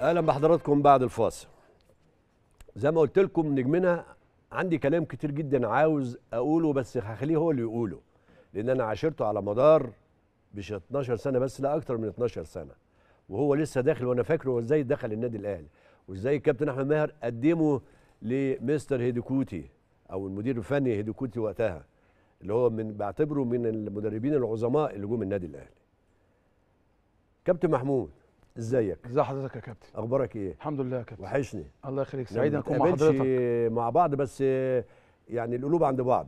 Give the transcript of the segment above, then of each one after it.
أهلا بحضراتكم بعد الفاصل. زي ما قلت لكم نجمنا عندي كلام كتير جدا عاوز أقوله بس هخليه هو اللي يقوله. لأن أنا عاشرته على مدار مش 12 سنة بس لا أكتر من 12 سنة. وهو لسه داخل وأنا فاكره هو إزاي دخل النادي الأهلي. وإزاي الكابتن أحمد ماهر قدمه لمستر هيديكوتي أو المدير الفني هيديكوتي وقتها اللي هو من بعتبره من المدربين العظماء اللي جم النادي الأهلي. كابتن محمود ازيك؟ ازي حضرتك يا كابتن؟ أخبارك إيه؟ الحمد لله يا كابتن. وحشني. الله يخليك سعيد ان اكون مع حضرتك. مع بعض بس يعني القلوب عند بعض.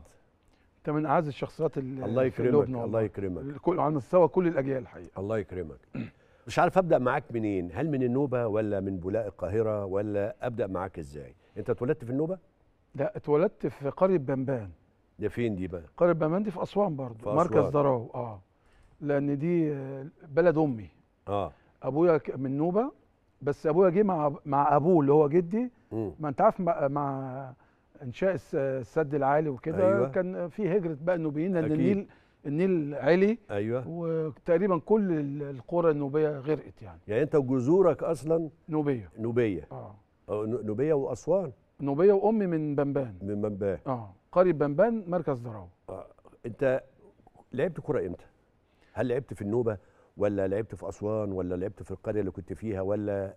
أنت من أعز الشخصيات اللي الله يكرمك الله. يكرمك. الكل على مستوى كل الأجيال الحقيقة. الله يكرمك. مش عارف أبدأ معاك منين؟ هل من النوبة ولا من بولاق القاهرة ولا أبدأ معاك إزاي؟ أنت اتولدت في النوبة؟ لا اتولدت في قرية بنبان ده فين دي بقى؟ قرية بنبان دي في أسوان برضه مركز. ضراو آه. لأن دي بلد أمي. آه. أبويا من نوبة بس أبويا جه مع مع أبوه اللي هو جدي. مم. ما أنت عارف مع, مع إنشاء الس- السد العالي وكده أيوة. كان في هجرة بقى النوبيين لأن. النيل النيل علي أيوه. وتقريبا كل ال- القرى النوبية غرقت يعني. يعني أنت وجذورك أصلا نوبية. نوبية. آه. نوبية وأسوان. نوبية وأمي من بنبان. من منباه آه. قرية بنبان مركز ضراو آه. أنت لعبت كرة إمتى؟ هل لعبت في النوبة؟ ولا لعبت في أسوان ولا لعبت في القرية اللي كنت فيها ولا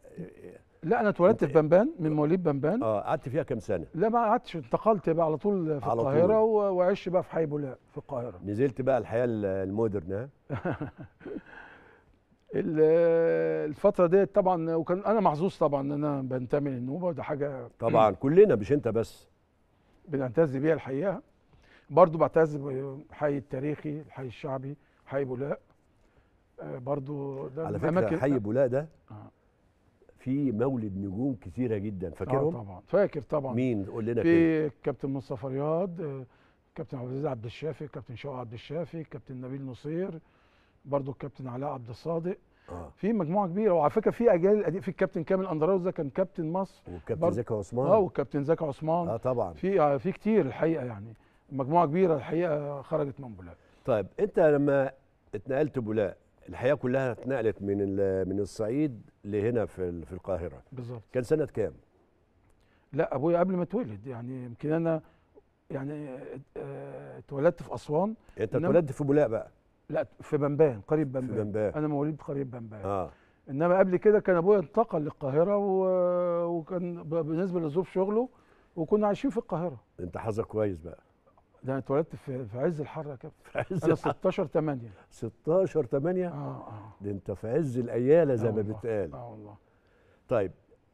لا أنا اتولدت في بنبان من مواليد بنبان. آه قعدت فيها كام سنة؟ لا ما قعدتش انتقلت بقى على طول في على. القاهرة وعشت بقى في حي بولاق في القاهرة. نزلت بقى الحياة ال- المودرن الفترة ديت طبعا وكان أنا محظوظ طبعا إن أنا بنتمي للنوبة وده حاجة طبعا كلنا مش أنت بس. بنعتز بيها الحقيقة. برضو بعتز بالحي التاريخي الحي الشعبي حي بولاق برضو ده على فكرة حي بولاق ده آه. في مولد نجوم كتيره جدا. آه فاكرهم؟ طبعا. فاكر طبعا. مين؟ قول لنا كده في كابتن مصطفى رياض آه، كابتن عبد العزيز عبد الشافي كابتن شوقي عبد الشافي كابتن نبيل نصير برضو الكابتن علاء عبد الصادق. آه. في مجموعة كبيرة. وعلى فكرة في أجيال قديم- في الكابتن كامل اندراوس ده كان كابتن مصر. والكابتن زكي عثمان. آه والكابتن زكي عثمان. آه طبعا. في آه، في كتير الحقيقة يعني. مجموعة كبيرة الحقيقة خرجت من بولاق. طيب أنت لما اتنقلت بولاق الحياة كلها اتنقلت من من الصعيد لهنا في في القاهرة. بالظبط. كان سنة كام؟ لا أبويا قبل ما اتولد يعني يمكن أنا يعني آه، اتولدت في أسوان. أنت اتولدت في بولاق بقى. لا في بنبان قريب في بنبان. أنا مواليد قريب بنبان. آه. إنما قبل كده كان أبويا انتقل للقاهرة و... وكان بالنسبة لظروف شغله وكنا عايشين في القاهرة. أنت حظك كويس بقى. ده أنا اتولدت في, في عز الحر يا كابتن في عز أنا الح- 16 8 16 8 آه آه ده أنت في عز الأيالة زي آه ما. بتقال آه والله طيب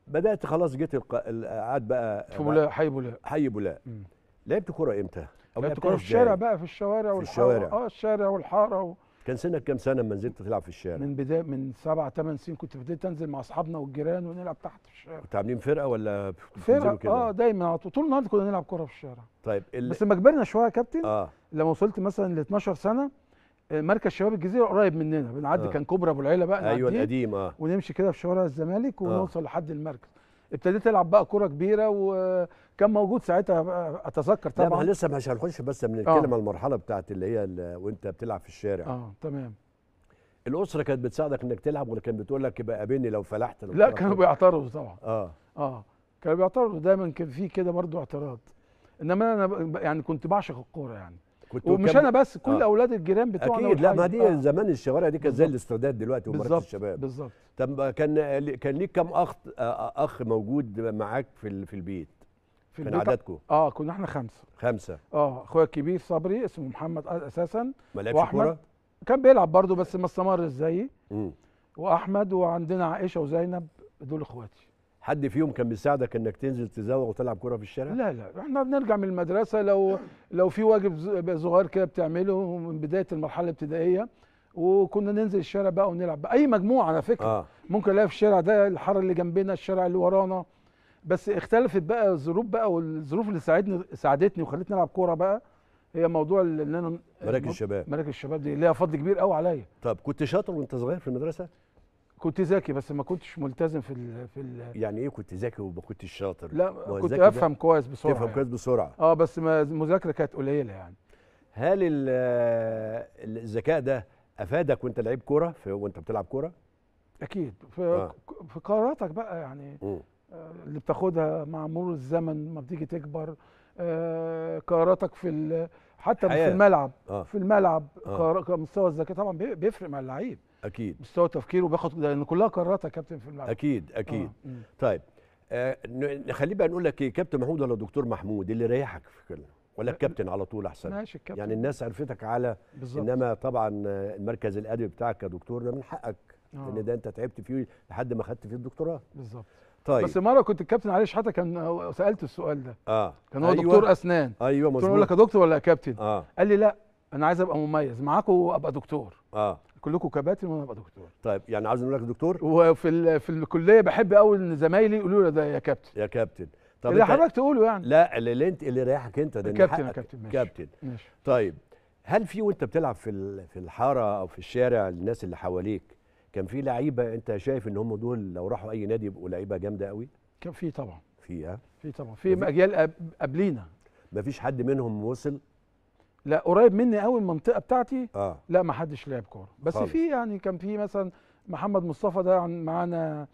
بدأت خلاص جيت الق... ال- قعد بقى في بولاق حي بولاق حي بولاق. لعبت كورة إمتى لعبت كورة في؟ الشارع بقى في الشوارع والحارة. الشوارع. آه الشارع والحارة و... كان سنك كام سنة لما نزلت تلعب في الشارع؟ من بدايه من سبع ثمان سنين كنت بديت أنزل مع أصحابنا والجيران ونلعب تحت في الشارع. كنتوا عاملين فرقة ولا بتنزلوا فرق كده؟ آه دايما على طول. طول النهار كنا نلعب كورة في الشارع. طيب ال... بس لما كبرنا شوية يا كابتن آه. لما وصلت مثلا ل 12 سنة آه، مركز شباب الجزيرة قريب مننا. بنعدي آه. كان كوبري أبو العيلة بقى أيوه القديم آه. ونمشي كده في شوارع الزمالك ونوصل لحد المركز. ابتديت ألعب بقى كورة كبيرة وكان موجود ساعتها أتذكر لا ما طبعا. لسه مش هنخش بس بنتكلم آه. على المرحلة بتاعت اللي هي ال- وأنت بتلعب في الشارع. آه تمام. الأسرة كانت بتساعدك إنك تلعب ولا كانت بتقول لك يبقى قابلني لو فلحت؟ لو لا كانوا؟ بيعترضوا طبعا. آه. آه كانوا بيعترضوا. دايما كان في كده برضو اعتراض. إنما أنا يعني كنت بعشق الكورة يعني. كنت ومش أنا بس كل آه. أولاد الجيران بتوعنا أكيد. لا ما. دي آه. زمان الشوارع دي كانت زي. الاسترداد دلوقتي ومراكز بالظبط الشباب. بالظبط. طب كان كان ليك كم أخ أخ موجود معاك في في البيت؟ في البيت عددكم؟ آه كنا إحنا خمسة. خمسة. آه أخويا الكبير صبري اسمه محمد أساسا. ما لعبش. كورة؟ كان بيلعب برضه بس ما استمرش زيي. وأحمد وعندنا عائشة وزينب دول إخواتي. حد فيهم كان بيساعدك إنك تنزل تزوغ وتلعب كورة في الشارع؟ لا لا إحنا بنرجع من المدرسة. لو لو في واجب صغير كده بتعمله من بداية المرحلة الابتدائية. وكنا ننزل الشارع بقى ونلعب بقى. أي مجموعة على فكرة. آه. ممكن الاقي في الشارع ده الحارة اللي جنبنا الشارع اللي ورانا. بس اختلفت بقى الظروف بقى والظروف اللي ساعدني ساعدتني وخلتني ألعب كورة بقى هي موضوع إن أنا مراكز الشباب. مراكز الشباب دي ليها فضل كبير قوي عليا. طب كنت شاطر وأنت صغير في المدرسة؟ كنت ذكي بس ما كنتش ملتزم في ال في ال يعني إيه كنت ذكي وما كنتش شاطر؟ لا كنت أفهم كويس بسرعة تفهم يعني. كويس بسرعة. آه بس المذاكرة كانت قليلة يعني. هل ال- الذكاء ده أفادك وأنت لعيب كورة؟ وأنت بتلعب كورة؟ أكيد. في آه. في قراراتك بقى يعني. مم. آه، اللي بتاخدها مع مرور الزمن ما بتيجي تكبر آه، قراراتك في حتى حياة. في الملعب آه. في الملعب آه. مستوى الذكاء طبعا بي- بيفرق مع اللعيب. أكيد. مستوى تفكيره بياخد لأن كلها قرارات يا كابتن في الملعب. أكيد أكيد. آه. طيب آه نخليه بقى نقول لك إيه كابتن محمود ولا دكتور محمود؟ اللي يريحك في كده ولا الكابتن على طول أحسن؟ ماشي الكابتن. يعني الناس عرفتك على بالظبط. إنما طبعا آه، المركز الأدبي بتاعك كدكتور ده من حقك آه. لأن ده أنت تعبت فيه لحد ما خدت فيه الدكتوراه. بالظبط. طيب. بس مرة كنت الكابتن علي شحاتة كان سالته السؤال ده. آه. كان هو أيوة. دكتور أسنان. أيوه له أقول لك مظبوط يا دكتور ولا يا كابتن؟ آه. قال لي لا أنا عايز أبقى مميز. معاكم أبقى دكتور. آه. كلكم كباتن وأنا أبقى دكتور. طيب يعني عاوز نقول لك دكتور؟ وفي ال- في الكلية بحب قوي إن زمايلي يقولوا لي ده يا كابتن. يا كابتن. طب اللي حضرتك تقوله يعني. لا اللي أنت اللي يريحك أنت ده كابتن يا. كابتن ماشي. كابتن. ماشي. طيب هل في وأنت بتلعب في في الحارة أو في الشارع الناس اللي حواليك؟ كان في لعيبة أنت شايف إن هم دول لو راحوا أي نادي يبقوا لعيبة جامدة قوي؟ كان في طبعا. في ها؟ في طبعا. في اجيال قب- قبلينا. مفيش حد منهم وصل؟ لا قريب مني قوي المنطقة بتاعتي. آه. لا ما حدش لعب كورة. بس. في يعني كان في مثلا محمد مصطفى ده معانا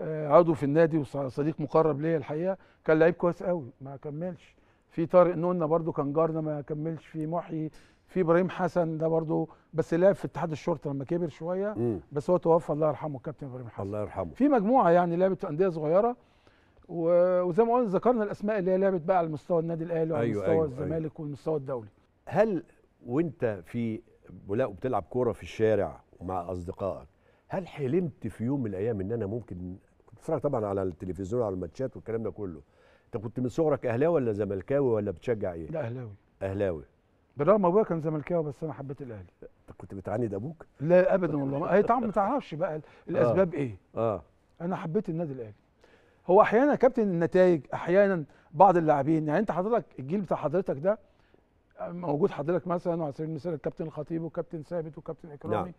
آه، عضو في النادي وصديق مقرب ليا الحقيقة. كان لعيب كويس قوي ما كملش. في طارق نونا برضو كان جارنا ما كملش. في محيي في إبراهيم حسن ده برضو بس لعب في اتحاد الشرطة لما كبر شوية امم بس هو توفى الله يرحمه الكابتن إبراهيم حسن. الله يرحمه. في مجموعة يعني لعبت في أندية صغيرة و- وزي ما قلنا ذكرنا الأسماء اللي هي لعبت بقى على مستوى النادي الأهلي وعلى أيوة، مستوى أيوة، الزمالك والمستوى الدولي. هل وأنت في ولا بتلعب كورة في الشارع ومع أصدقائك هل حلمت في يوم من الأيام إن أنا ممكن كنت بتتفرج طبعا على التلفزيون على الماتشات والكلام ده كله أنت كنت من صغرك أهلاوي ولا زملكاوي ولا بتشجع إيه؟ لا أهلاوي. أهلاوي. بالرغم أبويا كان زملكاوي بس أنا حبيت الأهلي. أنت كنت بتعاند أبوك؟ لا ابدا والله. ما- هي طبعا ما تعرفش بقى الأسباب إيه. آه. أنا حبيت النادي الأهلي. هو أحيانا يا كابتن النتائج أحيانا بعض اللاعبين يعني أنت حضرتك الجيل بتاع حضرتك ده موجود حضرتك مثلا وعلى سبيل المثال الكابتن الخطيب وكابتن ثابت وكابتن إكرامي.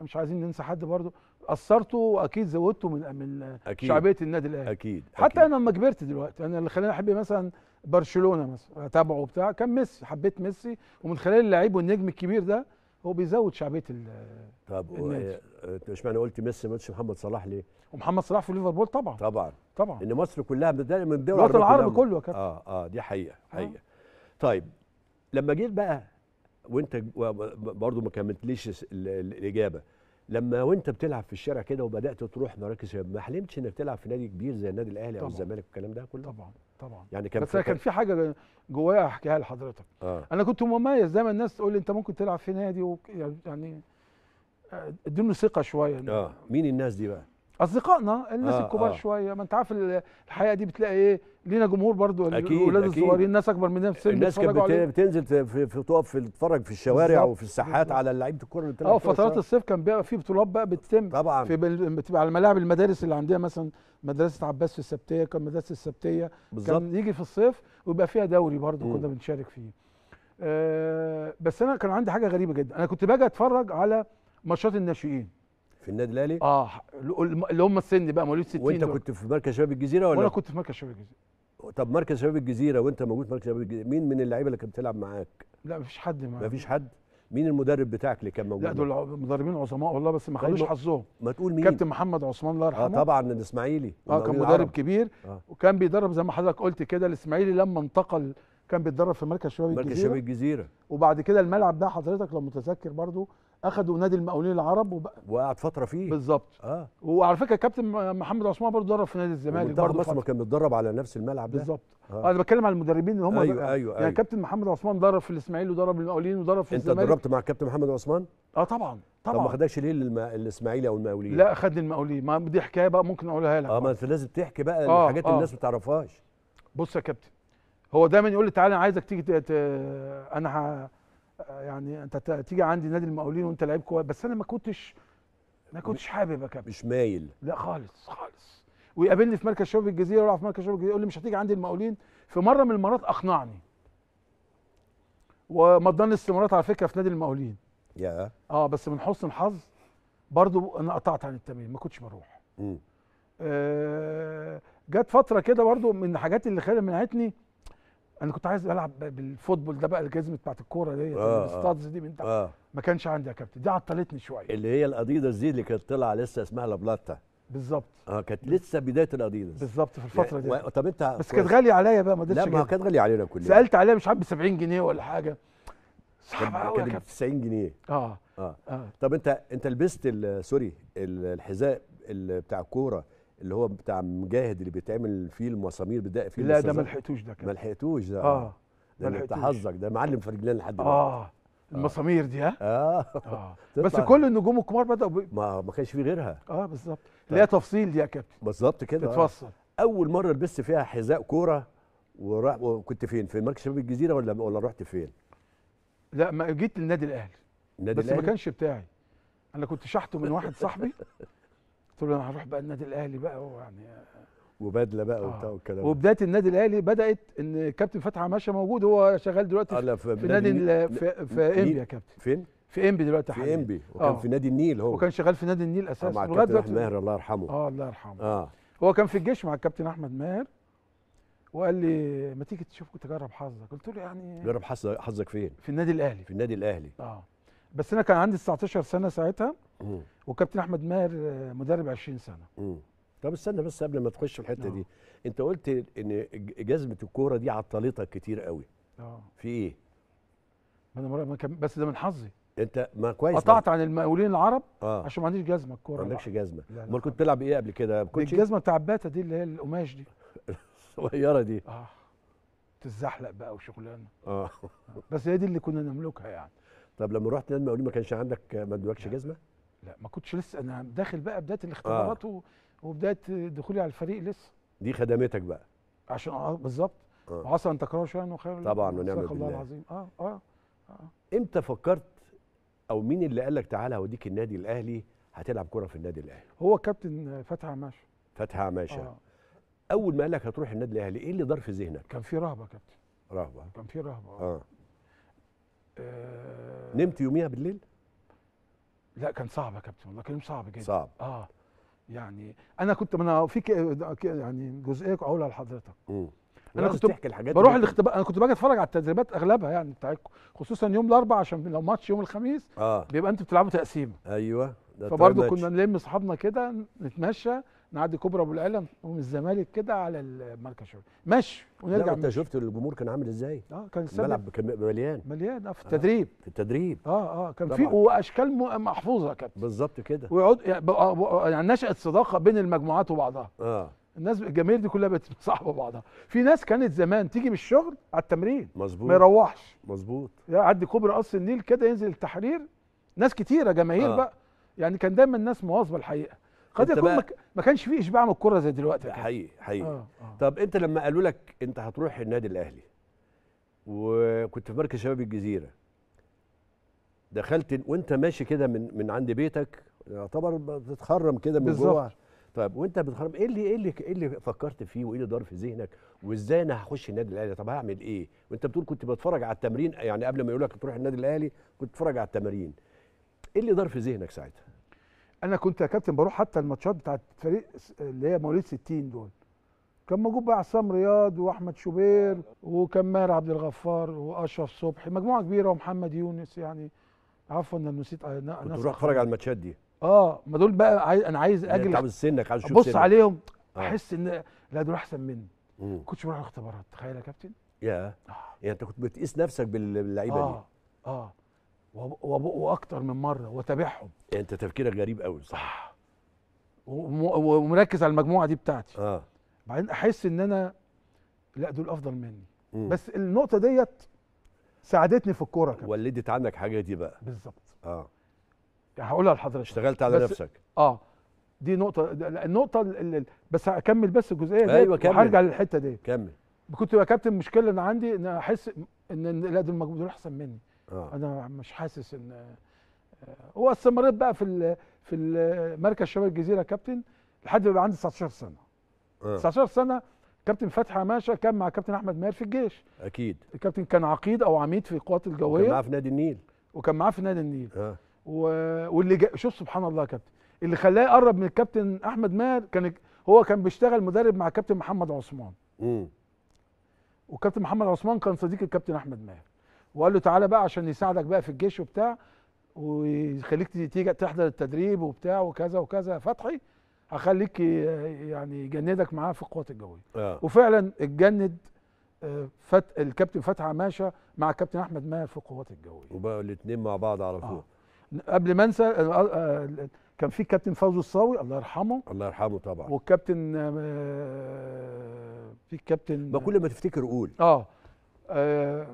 مش عايزين ننسى حد برضه. اثرتوا وأكيد زودتوا من من شعبية النادي الأهلي. أكيد حتى أكيد. أنا لما كبرت دلوقتي أنا اللي خلاني أحب مثلا برشلونة مثلا أتابعه وبتاع. كان ميسي حبيت ميسي. ومن خلال اللعيب والنجم الكبير ده هو بيزود شعبية ال- طب. آه، أنت اشمعنى قلت ميسي ما قلتش محمد صلاح ليه؟ ومحمد صلاح في ليفربول طبعا. طبعا. طبعا. إن مصر كلها من الدول الوطن العربي كله يا كابتن. آه آه دي حقيقة آه. حقيقة. طيب لما جيت بقى وأنت برضو ما كملتليش الإجابة. لما وانت بتلعب في الشارع كده وبدأت تروح مراكز شباب ما حلمتش إنك تلعب في نادي كبير زي النادي الأهلي أو. الزمالك والكلام ده كله؟ طبعا طبعا. يعني كان بس كان في حاجة جوايا أحكيها لحضرتك. آه. أنا كنت مميز دايما الناس تقول لي أنت ممكن تلعب في نادي وك- يعني آه، ادوني ثقة شوية. آه. مين الناس دي بقى؟ أصدقائنا الناس آه، الكبار آه. شوية ما أنت عارف ال- الحقيقة دي بتلاقي إيه لينا جمهور برضو الأولاد. الصغيرين الناس أكبر مننا في السن الناس كانت. بتنزل في, في تقف في تتفرج في الشوارع وفي الساحات. على لعيبه الكوره اللي بتلعب أه فترات. الصيف كان بيبقى في بطولات بقى بتتم طبعا في بتبقى على ملاعب المدارس اللي عندنا مثلا مدرسة عباس في السبتية كان مدرسة السبتية بالظبط كان يجي في الصيف ويبقى فيها دوري برضو. كنا بنشارك فيه آه بس أنا كان عندي حاجة غريبة جدا أنا كنت باجي أتفرج على ماتشات الناشئين في النادي الأهلي؟ آه اللي هم السن بقى مواليد 60 وأنت دول. كنت في مركز شباب الجزيرة ولا؟ وأنا كنت في مركز شباب الجزيرة. طب مركز شباب الجزيرة وأنت موجود في مركز شباب الجزيرة مين من اللعيبة اللي كانت بتلعب معاك؟ لا مفيش حد ما فيش حد؟ مين المدرب بتاعك اللي كان موجود؟ لا دول مدربين عظماء والله بس ما خدوش طيب، حظهم. ما تقول مين؟ كابتن محمد عثمان الله آه يرحمه طبعا الإسماعيلي. آه كان مدرب العرب. كبير. آه. وكان بيدرب زي ما حضرتك قلت كده الإسماعيلي لما انتقل كان بيتدرب في مركز شباب مركز الجزيرة. شباب الجزيرة. وبعد كده الملعب ده حضرتك لو متذكر برضو أخدوا نادي المقاولين العرب وقعد فترة فيه. بالظبط. آه. وعلى فكرة كابتن محمد عثمان برضو درب في نادي الزمالك برضو مصر. كان متدرب على نفس الملعب ده. بالظبط. آه. أنا بتكلم على المدربين اللي هم أيوة، أيوة، يعني أيوة. كابتن محمد عثمان درب في الإسماعيلي ودرب المقاولين ودرب في أنت الزمالك. دربت مع الكابتن محمد عثمان؟ آه طبعا طب ما طبعا. خدكش ليه للم... الإسماعيلي أو المقاولين؟ لا خدني المقاولين. ما دي حكاية بقى ممكن أقولها لك آه ما. أنت لازم تحكي بقى آه، الحاجات آه. الناس ما تعرفهاش. بص يا كابتن هو دايما يقول لي تعالى أنا عايزك تيجي ت... أنا ه... يعني أنت. تيجي عندي نادي المقاولين وأنت لعيب كويس. بس أنا ما كنتش ما كنتش حابب يا كابتن. مش مايل. لا خالص خالص. ويقابلني في مركز شباب الجزيرة ويلعب في مركز شباب الجزيرة يقول لي مش هتيجي عندي المقاولين. في مرة من المرات أقنعني. ومضاني استمارات على فكرة في نادي المقاولين. يا آه بس من حسن الحظ برضو أنا قطعت عن التمرين ما كنتش بروح. مم. آه، جت فترة كده برضو من الحاجات اللي خلت منعتني أنا كنت عايز العب ب- بال football ده بقى الجزمة بتاعت الكورة ديت آه، آه. ال studs دي من تحت. آه. ما كانش عندي يا كابتن. دي عطلتني شوية. اللي هي الأديداس دي اللي كانت طالعه لسه اسمها لابلاتا بالظبط. آه كانت لسه بداية الأديداس. بالظبط في الفترة دي. و... طب أنت بس كانت غالية عليا بقى ما لا ما. كانت غالية علينا كلنا. سألت عليها مش عارف ب 70 جنيه ولا حاجة. كانت قوي كانت كابتن. 90 جنيه. آه. آه. آه. طب أنت أنت لبست سوري ال- الحذاء ال- بتاع الكورة. اللي هو بتاع مجاهد اللي بيتعمل فيه المسامير بتدق فيه لا ده؟ ما لحقتوش ده كابتن ما لحقتوش ده. آه ده ما انت. حظك ده معلم في رجلنا لحد دلوقتي. آه المسامير دي ها؟ آه. تطلع. بس كل النجوم الكبار بدأوا ب... ما ما كانش في غيرها. آه بالظبط. اللي هي تفصيل دي يا كابتن. بالظبط كده. آه. تتفصل. أول مرة لبست فيها حذاء كورة وراح وكنت فين؟ في مركز شباب الجزيرة ولا ولا رحت فين؟ لا ما جيت للنادي الأهلي. النادي بس ما الأهلي؟ كانش بتاعي. أنا كنت شحته من واحد صاحبي. قلت له أنا هروح بقى النادي الأهلي بقى هو يعني وبدلة بقى آه. وبتاع والكلام. وبداية النادي الأهلي بدأت إن كابتن فتحي عماشه موجود هو شغال دلوقتي في, أنا في, في نادي في, في إنبي يا كابتن. فين؟ في إنبي دلوقتي في حاليا. إنبي. وكان آه. في نادي النيل هو. وكان شغال في نادي النيل آه، أساسا. مع لغاية الكابتن أحمد ماهر الله يرحمه. آه الله يرحمه. آه. هو كان في الجيش مع الكابتن أحمد ماهر وقال لي ما تيجي تشوف تجرب حظك. قلت له يعني جرب حظ- حظك فين؟ في النادي الأهلي. في النادي الأهلي. آه. بس أنا كان عندي 19 سنة ساعتها. مم. وكابتن أحمد ماهر آه، مدرب 20 سنة. مم. طب استنى بس قبل ما تخش في الحتة آه. دي. أنت قلت إن جزمه الكورة دي عطلتك كتير قوي. آه. في إيه؟ ما أنا ما بس ده من حظي. أنت ما كويس قطعت عن المقاولين العرب آه. عشان ما عنديش جزمة ما الكوره عندكش جزمة. أمال كنت بتلعب إيه قبل كده؟ كنت الجزمة بتاع باتا دي اللي هي القماش دي. صغيره دي. آه. تتزحلق بقى وشغلانة. آه. بس هي دي اللي كنا نملكها يعني. طب لما رحت نادي المقاولين ما كانش عندك ما ادوكش. جزمة؟ لا ما كنتش لسه أنا داخل بقى بداية الاختبارات و- وبداية دخولي على الفريق لسه. دي خدمتك بقى. عشان آه بالظبط. آه. وعسى أن تكرهوا شيئا وخير طبعاً. ونعم صدق الله بالله. العظيم. آه آه إمتى فكرت أو مين اللي قال لك تعالى هوديك النادي الأهلي هتلعب كوره في النادي الأهلي؟ هو كابتن فتحي عماشة. فتحي عماشة. آه. أول ما قال لك هتروح النادي الأهلي إيه اللي دار في ذهنك؟ كان في رهبة كابتن. رهبة. كان في رهبة. آه. آه. آه. نمت يوميها بالليل؟ لا كان صعب يا كابتن والله كان صعب جدا. صعب. آه يعني أنا كنت أنا في يعني جزئية أقولها لحضرتك. مم. عايز كنت تحكي الحاجات بروح الاختبار أنا كنت باجي أتفرج على التدريبات أغلبها يعني بتاعتكم خصوصا يوم الأربعاء عشان لو ماتش يوم الخميس آه. بيبقى أنتوا بتلعبوا تقسيمة. أيوه فبرضه كنا نلم أصحابنا كده نتمشى نعدي كوبري أبو العلا ومن الزمالك كده على المركز مشي لا ونرجع انت. شفت الجمهور كان عامل إزاي؟ آه كان الملعب كان مليان. مليان آه في التدريب. في التدريب. آه آه كان في. وأشكال محفوظة كابتن بالظبط كده. ويقعد يعني, بقى- بقى- يعني نشأت صداقة بين المجموعات وبعضها. آه. الناس الجماهير دي كلها بقت بتصاحب بعضها. في ناس كانت زمان تيجي من الشغل على التمرين. ما مظبوط يروحش. مظبوط. يعدي كوبري قصر النيل كده ينزل التحرير. ناس كتيرة جماهير آه. بقى. يعني كان دايما الناس مواظبة الحقيقة. قد يكون بقى- ما كانش فيه إشباع من الكرة زي دلوقتي. حقيقي حقيقي. آه آه. طب أنت لما قالوا لك أنت هتروح النادي الأهلي وكنت في مركز شباب الجزيرة دخلت وأنت ماشي كده من من عند بيتك يعتبر بتتخرم كده من. جوه. طيب وأنت بتخرم إيه اللي إيه اللي إيه اللي فكرت فيه وإيه اللي دار في ذهنك؟ وإزاي أنا هخش النادي الأهلي؟ طب هعمل إيه؟ وأنت بتقول كنت بتفرج على التمرين يعني قبل ما يقول لك تروح النادي الأهلي كنت بتتفرج على التمارين. إيه اللي دار في ذهنك ساعتها؟ أنا كنت يا كابتن بروح حتى الماتشات بتاعت فريق اللي هي مواليد 60 دول. كان موجود بقى عصام رياض وأحمد شوبير وكان ماهر عبد الغفار وأشرف صبحي مجموعة كبيرة ومحمد يونس يعني. عفوا أنا نسيت آه، كنت ناس بتروح تتفرج على الماتشات دي. آه ما دول بقى عايز أنا عايز أنت اجري عاوز سنك عاوز تشوف أبص سنك. عليهم آه. أحس إن لا دول أحسن مني. ما كنتش بروح الاختبارات تخيل يا كابتن. يا آه. يعني أنت كنت بتقيس نفسك بال- باللعيبة دي. آه. وب- وأكتر من مرة واتابعهم يعني أنت تفكيرك غريب قوي صح؟ وم- ومركز على المجموعة دي بتاعتي. آه. بعدين أحس إن أنا لا دول أفضل مني. مم. بس النقطة ديت ساعدتني في الكورة كمان. ولدت عنك حاجة دي بقى. بالظبط. آه. هقولها لحضرتك. اشتغلت على نفسك. آه. دي نقطة النقطة ال- ال- بس هكمل بس الجزئية دي أيوة، كمل. وهرجع للحتة دي كمل. كنت يا كابتن مشكلة إن عندي إن أحس إن إن لا دول دول أحسن مني. آه. أنا مش حاسس إن آه، هو استمريت بقى في في مركز شباب الجزيرة كابتن لحد ما يبقى عندي 19 سنة. آه. 19 سنة كابتن فتحي عماشة كان مع كابتن أحمد ماهر في الجيش. أكيد. الكابتن كان عقيد أو عميد في القوات الجوية. معاه في نادي النيل. وكان معاه في نادي النيل. آه. و... واللي جا... شوف سبحان الله يا كابتن اللي خلاه يقرب من الكابتن أحمد ماهر كان هو كان بيشتغل مدرب مع كابتن محمد عثمان. امم والكابتن محمد عثمان كان صديق الكابتن أحمد ماهر. وقال له تعالى بقى عشان يساعدك بقى في الجيش وبتاع ويخليك تيجي تحضر التدريب وبتاع وكذا وكذا. فتحي هخليك يعني يجندك معاه في القوات الجوية. آه. وفعلا اتجند آه، فت... الكابتن فتحي عماشة مع الكابتن أحمد ماهر في القوات الجوية. وبقوا الاثنين مع بعض على طول. قبل ما انسى آه، آه، كان في كابتن فوزي الصاوي الله يرحمه. الله يرحمه طبعا. والكابتن آه، في كابتن ما كل ما تفتكر قول. آه, آه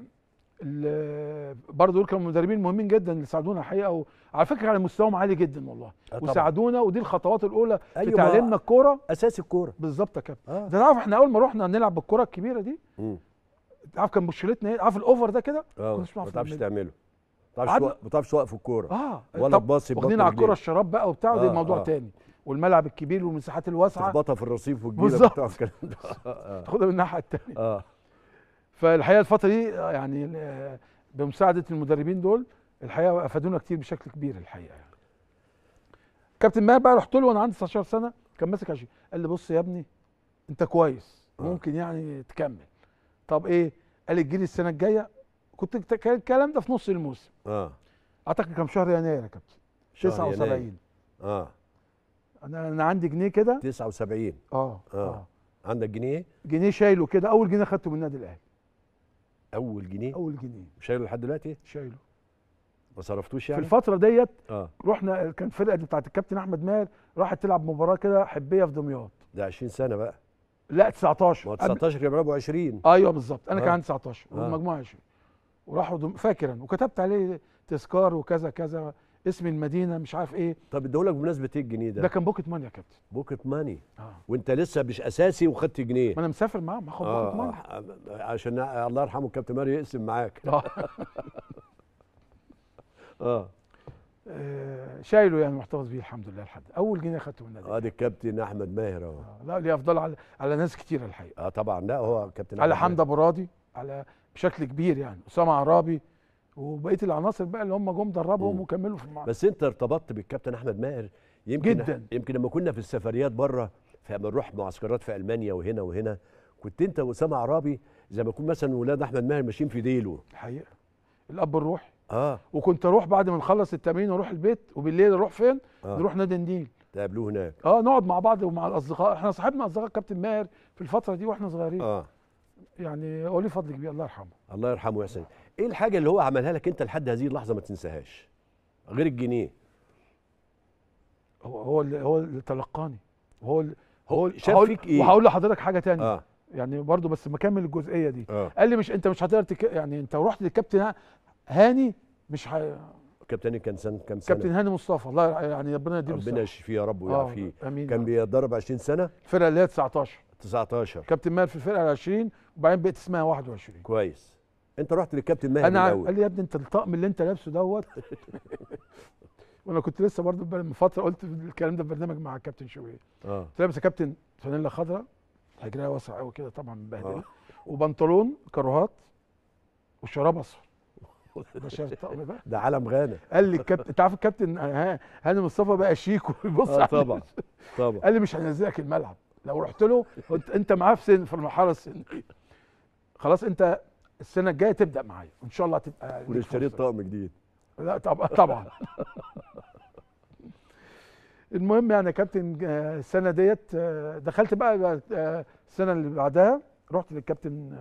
برضه دول كانوا مدربين مهمين جدا اللي ساعدونا الحقيقة وعلى فكرة على مستواهم عالي جدا والله. آه. وساعدونا ودي الخطوات الأولى في أيوة، تعليمنا الكورة. أساس الكورة. بالظبط يا كابتن. ده تعرف إحنا أول ما رحنا نلعب بالكرة الكبيرة دي. عارف كان مشكلتنا إيه؟ عارف الأوفر ده كده؟ آه ما تعرفش. تعمله. ما تعرفش توقف الكورة. آه ولا تباصي واخدين على رجليك. الشراب بقى وبتاع آه، ده موضوع آه. تاني. والملعب الكبير والمساحات الواسعة. تخبطها في الرصيف بالظبط. الكلام ده. آه. تاخدها من الناحية التانية. آه. فالحقيقة الفترة دي آه، يعني آه، بمساعدة المدربين دول الحقيقة أفادونا كتير بشكل كبير الحقيقة يعني. كابتن ماهر بقى رحت له وأنا عندي 19 سنة كان ماسك 20 قال لي بص يا ابني أنت كويس آه. ممكن يعني تكمل. طب إيه؟ قال لي السنة الجاية. كنت كان الكلام ده في نص الموسم. آه. أعتقد كان شهر يناير يا كابتن شهر 79 آه. أنا أنا عندي جنيه كده. 79 آه آه. آه. عندك جنيه؟ جنيه شايله كده أول جنيه خدته من النادي الأهلي. أول جنيه أول جنيه. شايله لحد دلوقتي شايله. ما صرفتوش في يعني؟ الفترة ديت آه. رحنا كان فرقة دي بتاعت الكابتن أحمد ماهر راحت تلعب مباراة كده حبية في دمياط. ده 20 سنة بقى. لا 19 ما هو قبل- 19 كانوا بيلعبوا 20 أيوه بالظبط. أنا كان آه. عندي 19 آه. والمجموعه 20 وراحوا دم... فاكرا. وكتبت عليه تذكار وكذا كذا. اسم المدينة مش عارف إيه. طب اديهولك بمناسبة إيه الجنيه ده؟ ده كان pocket money يا كابتن. pocket money. آه. وأنت لسه مش أساسي وخدت جنيه. ما أنا مسافر معاهم هاخد pocket money. آه عشان الله يرحمه الكابتن ماهر يقسم معاك. آه. آه. آه، شايله يعني محتفظ بيه الحمد لله لحد. أول جنيه خدته من النادي. ادي الكابتن أحمد ماهر أهو. آه، لا ليه أفضل على على ناس كتير الحقيقة. آه طبعا. لا هو كابتن على حمدي ابو راضي على بشكل كبير يعني. أسامة عرابي وبقية العناصر بقى اللي هم جم دربهم. وكملوا في المعركه بس انت ارتبطت بالكابتن أحمد ماهر. يمكن جداً. يمكن لما كنا في السفريات بره فلما نروح معسكرات في ألمانيا وهنا وهنا كنت انت وأسامة عرابي زي ما يكون مثلا ولاد أحمد ماهر ماشيين في ديله الحقيقة الأب الروحي. آه. وكنت أروح بعد ما نخلص التمرين أروح البيت وبالليل أروح فين؟ آه. نروح نادي النيل. تقابلوه هناك. آه نقعد مع بعض ومع الأصدقاء. إحنا صاحبنا أصدقاء كابتن ماهر في الفترة دي وإحنا صغيرين. آه. يعني هو ليه فضل كبير الله يرحمه. الله يرحمه ويحسن. إيه الحاجة اللي هو عملها لك انت لحد هذه اللحظة ما تنساهاش؟ غير الجنيه. هو هو اللي هو اللي تلقاني. هو اللي هو شاف فيك إيه؟ وهقول لحضرتك حاجة تانية آه. يعني برضو بس مكمل الجزئية دي. آه. قال لي مش انت مش هتقدر تك... يعني انت رحت للكابتن هاني مش ه... كابتن كان سنه كام سنة. كابتن هاني مصطفى. الله يعني ربنا يديله ربنا يشفيه يا رب آه ويعافيه. آمين. كان بيتدرب 20 سنة؟ الفرقه اللي هي 19 19 كابتن ماهر في الفرقه ال 20 وبعدين بقت اسمها 21 كويس. انت رحت للكابتن ماهر أنا الأول. قال لي يا ابني أنت الطقم اللي أنت لابسه دوت. وأنا كنت لسه برضو بر- من فترة قلت الكلام ده في برنامج مع الكابتن شوقي آه. له لابس يا كابتن فانيلا خضراء هجريها واسع قوي كده طبعا مبهدله وبنطلون كروهات وشراب أصفر. ده شايف الطقم ده ده عالم غانا. قال لي الكابتن أنت عارف الكابتن ها- هاني مصطفى بقى شيك وبيبص على طبعا طبعا. قال لي مش هنزلك الملعب. لو رحت له أنت معاه في سن في المرحلة السنية. خلاص أنت السنة الجاية تبدأ معايا. وان شاء الله هتبقى ليك واشتريت. طقم جديد. لا طبعا طبعا. المهم يعني يا كابتن آه، السنة ديت آه، دخلت بقى آه، السنة اللي بعدها رحت للكابتن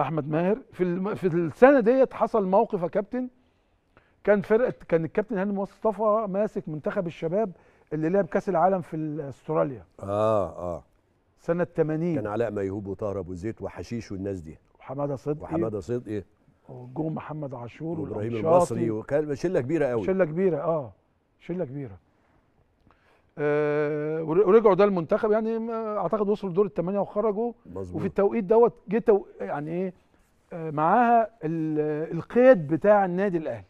أحمد ماهر. في في السنة ديت حصل موقف يا كابتن. كان فرقة كان الكابتن هاني مصطفى ماسك منتخب الشباب اللي لعب كأس العالم في أستراليا. آه آه. سنة 80 كان علاء ميهوب وطاهر أبو زيد وحشيش والناس دي. وحمادة صدقي. وحمادة صدقي. وجو محمد عاشور وإبراهيم. المصري وكان شلة كبيرة قوي. شلة كبيرة آه. شلة كبيرة. آه ور- ورجعوا ده المنتخب يعني أعتقد وصلوا دور الثمانيه وخرجوا. وفي مظبوط التوقيت دوت جه تو... يعني إيه آه معاها ال- القيد بتاع النادي الأهلي.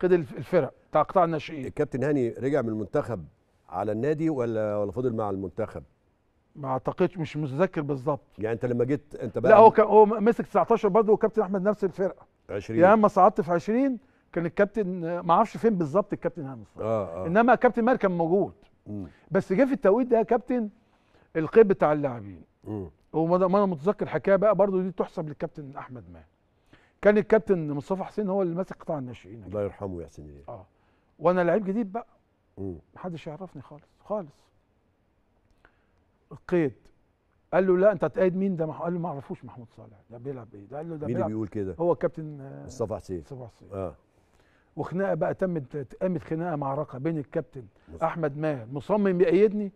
قيد الف- الفرق بتاع قطاع الناشئين. الكابتن هاني رجع من المنتخب على النادي ولا ولا فضل مع المنتخب؟ ما اعتقدش مش متذكر بالظبط. يعني انت لما جيت انت بقى لا هو كان هو مسك 19 برضه وكابتن احمد نفس الفرقة. 20 يا اما صعدت في 20 كان الكابتن آه، ما أعرفش فين بالظبط الكابتن مصطفى. آه آه. انما كابتن ماهر كان موجود. مم. بس جه في التوقيت ده كابتن القيد بتاع اللاعبين. وما ما أنا متذكر حكايه بقى برضو دي تحسب للكابتن احمد ماهر. كان الكابتن مصطفى حسين هو اللي ماسك قطاع الناشئين. الله يرحمه يا حسين. آه. وأنا لعيب جديد بقى. محدش يعرفني خالص خالص. القيد قال له لا أنت هتقيد مين ده؟ قال له ما أعرفوش محمود صالح. ده بيلعب إيه؟ ده قال له ده مين اللي بيقول كده؟ هو الكابتن آه، مصطفى حسين. مصطفى حسين. آه. وخناقة بقى تمت قامت خناقة معركة بين الكابتن مصطفى. أحمد ماهر. مصمم يأيدني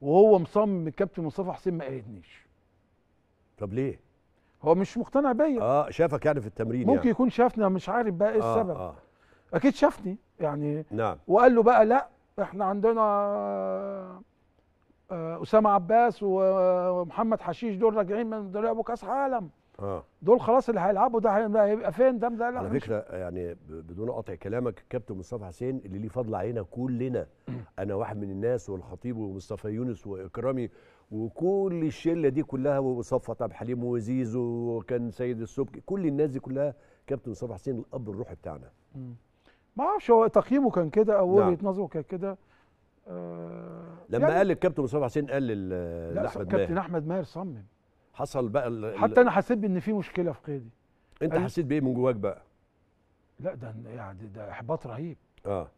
وهو مصمم الكابتن مصطفى حسين ما أيدنيش طب ليه؟ هو مش مقتنع بيا. آه شافك يعني في التمرين ممكن يعني. يكون شافني مش عارف بقى إيه آه السبب. آه. أكيد شافني يعني. نعم. وقال له بقى لا إحنا عندنا آه، أسامة عباس ومحمد حشيش دول راجعين من دول لعبوا كأس عالم. آه. دول خلاص اللي هيلعبوا ده هي- ده هيبقى فين؟ ده ده على فكرة يعني بدون قطع كلامك الكابتن مصطفى حسين اللي ليه فضل علينا كلنا. أنا واحد من الناس والخطيب ومصطفى يونس وإكرامي وكل الشلة دي كلها وصفوت عبد الحليم وزيزو وكان سيد السبكي كل الناس دي كلها كابتن مصطفى حسين الأب الروحي بتاعنا. ما أعرفش هو تقييمه كان كده أو نعم. وجهة نظره كانت كده؟ آه لما يعني قال الكابتن مصطفى حسين قال لأحمد كابتن ماهر. أحمد ماهر صمم. حصل بقى حتى أنا حسيت بإن في مشكلة في قيدي. أنت حسيت بإيه من جواك بقى؟ لا ده يعني ده إحباط رهيب. آه.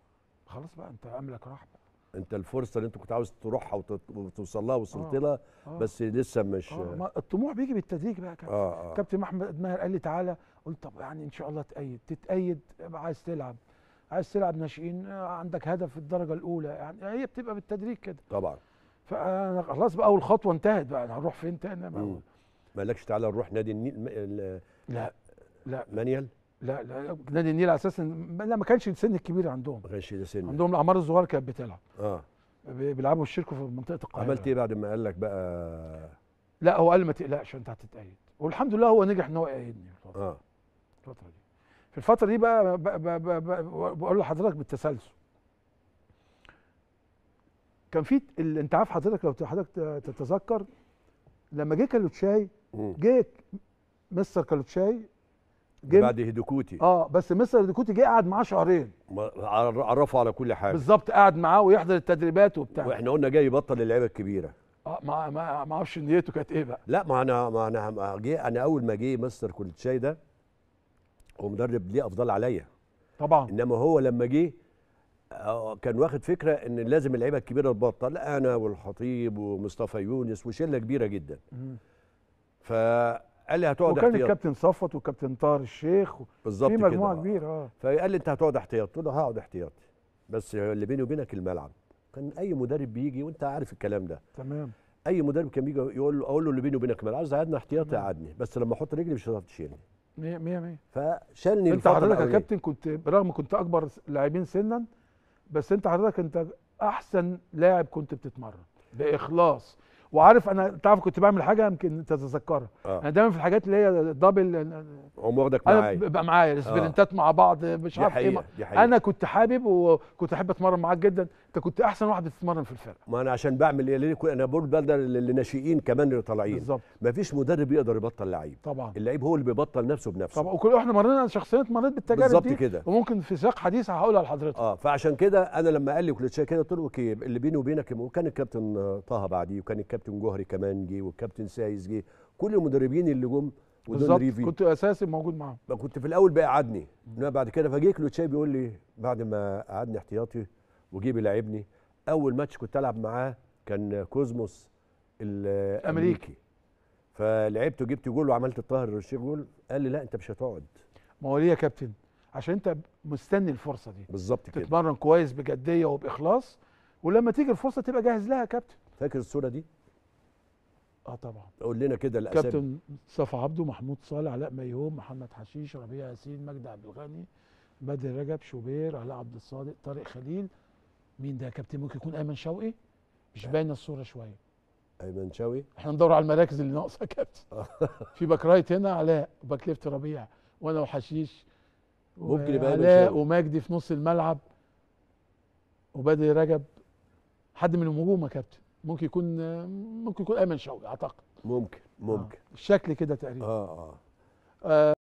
خلاص بقى أنت أملك راح بقى أنت الفرصة اللي أنت كنت عاوز تروحها وتوصل لها وصلت آه. لها آه. بس لسه مش آه. الطموح بيجي بالتدريج بقى كابتن. آه آه. كابتن أحمد ماهر قال لي تعالى. قلت طب يعني إن شاء الله تأيد. تتأيد عايز تلعب. عايز تلعب ناشئين عندك هدف في الدرجة الأولى يعني هي بتبقى بالتدريج كده. طبعا. فأنا خلاص بقى أول خطوة انتهت بقى أنا هنروح فين تاني؟ مم. مالكش تعالى نروح نادي النيل م- ال- لا لا. مانيال؟ لا لا نادي النيل أساسا لا ما كانش السن الكبير عندهم. ما كانش ده سن. عندهم الأعمار الصغيرة كانت بتلعب. آه. بي- بيلعبوا الشركة في منطقة القاهرة. عملت إيه بعد ما قال لك بقى؟ لا هو قال ما تقلقش أنت هتتأيد. والحمد لله هو نجح إن هو يأيدني. آه. الفترة دي. في الفترة دي بقى ب- ب- ب- ب- بقول لحضرتك بالتسلسل. كان في انت عارف حضرتك لو حضرتك تتذكر لما جه كالوتشاي. جه مستر كالوتشاي جه بعد هيدوكوتي. آه بس مستر ديكوتي جه قعد معاه شهرين. ما- عر- عرفوا على كل حاجة بالظبط قعد معاه ويحضر التدريبات وبتاع. وإحنا قلنا جاي يبطل اللعيبة الكبيرة. آه ما ما أعرفش نيته كانت إيه بقى. لا ما أنا ما أنا جه أنا أول ما جه مستر كولتشاي ده هو مدرب ليه أفضل عليا. طبعا. إنما هو لما جه آه، كان واخد فكرة إن لازم اللعيبة الكبيرة تبطل أنا والخطيب ومصطفى يونس وشلة كبيرة جدا. فقال لي هتقعد وكان احتياط. الكابتن صفوت والكابتن طاهر الشيخ بالظبط في كده مجموعة آه. كبيرة آه. فقال لي أنت هتقعد احتياط. قلت له هقعد احتياط. بس اللي بيني وبينك الملعب. كان أي مدرب بيجي وأنت عارف الكلام ده. تمام. أي مدرب كان بيجي يقول له أقول له اللي بيني وبينك الملعب عاوز قعدنا احتياط يقعدني بس لما أحط رجلي مش هتعرف تشيلني. 100 100 100 فشالني انت حضرتك يا. كابتن كنت برغم كنت أكبر لاعبين سنا بس انت حضرتك انت أحسن لاعب كنت بتتمرن بإخلاص. وعارف أنا تعرف كنت بعمل حاجة يمكن تتذكرها. آه. أنا دايما في الحاجات اللي هي دبل هم واخدك أنا معايا. ببقى معايا سبرنتات مع بعض مش عارف إيه. أنا كنت حابب وكنت أحب أتمرن معاك جدا. أنت كنت أحسن واحد بتتمرن في الفرقة. ما أنا عشان بعمل إيه؟ أنا بقول ده اللي ناشئين كمان اللي طالعين. بالظبط. ما فيش مدرب يقدر يبطل لعيب. طبعا. اللعيب هو اللي بيبطل نفسه بنفسه. طبعا. وكل إحنا مرينا أنا شخصيا مريت بالتجارب بالظبط كده. وممكن في سياق حديث هقولها لحضرتك آه فعشان كده أنا لما قال لي كلتشيه كده قلت له OK اللي بيني وبينك وكان الكابتن آه، طه بعديه وكان الكابتن جوهري كمان جه والكابتن سايس جه. كل المدربين اللي جم بالظبط. ريفي كنت أساسي موجود معاهم. ما كنت في الأول بقى قعدني. إنما بعد كده فجه كلوتشاي بيقول لي بعد ما قعدني احتياطي وجه بيلاعبني أول ماتش كنت ألعب معاه كان كوزموس الامريكي. فلعبت وجبت جول وعملت الطاهر الشيخ جول. قال لي لا أنت مش هتقعد. ما هو ليه يا كابتن؟ عشان أنت مستني الفرصة دي. بالظبط كده. تتمرن كويس بجدية وبإخلاص ولما تيجي الفرصة تبقى جاهز لها يا كابتن. فاكر الصورة دي؟ آه طبعا. قول لنا كده الأسامي. كابتن مصطفى عبده محمود صالح علاء ميهوم محمد حشيش ربيع ياسين مجدي عبد الغني بدر رجب شوبير علاء عبد الصادق طارق خليل. مين ده يا كابتن؟ ممكن يكون ايمن شوقي؟ مش باينه الصورة شوية. ايمن شاوي إحنا ندور على المراكز اللي ناقصة يا كابتن. في back right هنا علاء و back left ربيع وأنا وحشيش ممكن يبقى علاء شوقي. ومجدي في نص الملعب وبدر رجب. حد من الهجوم يا كابتن؟ ممكن يكون ممكن يكون ايمن شوقي أعتقد. ممكن ممكن. آه. الشكل كده تقريبا. آه آه. آه